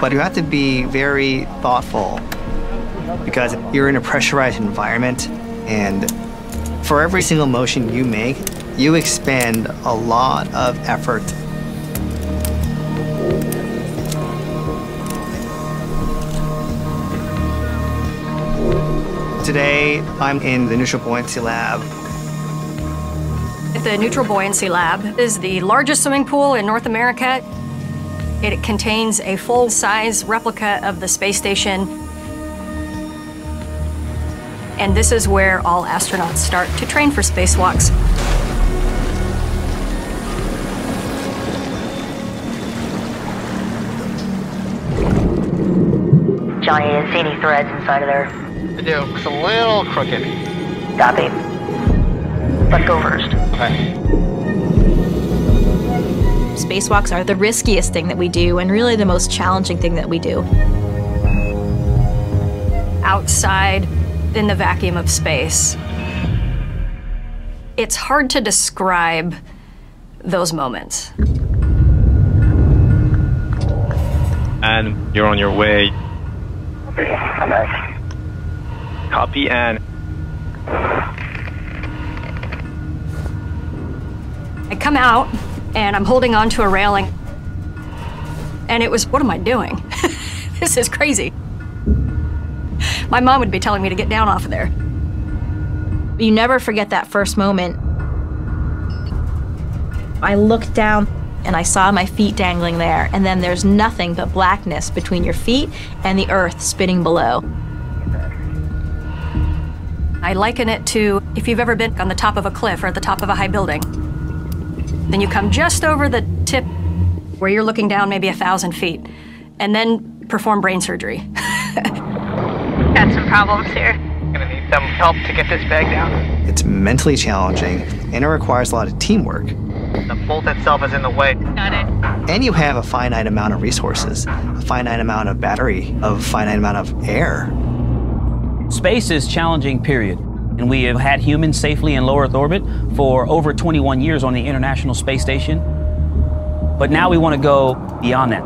but you have to be very thoughtful because you're in a pressurized environment and for every single motion you make, you expend a lot of effort. Today, I'm in the Neutral Buoyancy Lab. The Neutral Buoyancy Lab is the largest swimming pool in North America. It contains a full-size replica of the space station. And this is where all astronauts start to train for spacewalks. Johnny, didn't see any threads inside of there. I do. It's a little crooked. Copy. Let's go first. Okay. Spacewalks are the riskiest thing that we do and really the most challenging thing that we do. Outside in the vacuum of space. It's hard to describe those moments. And you're on your way. Copy and I come out and I'm holding onto a railing. And it was, what am I doing? this is crazy. My mom would be telling me to get down off of there. You never forget that first moment. I looked down and I saw my feet dangling there, and then there's nothing but blackness between your feet and the earth spinning below. I liken it to if you've ever been on the top of a cliff or at the top of a high building. Then you come just over the tip where you're looking down maybe a thousand feet, and then perform brain surgery. Got some problems here. Gonna need some help to get this bag down. It's mentally challenging and it requires a lot of teamwork. The bolt itself is in the way. Got it. And you have a finite amount of resources, a finite amount of battery, a finite amount of air. Space is challenging, period. And we have had humans safely in low Earth orbit for over 21 years on the International Space Station. But now we want to go beyond that.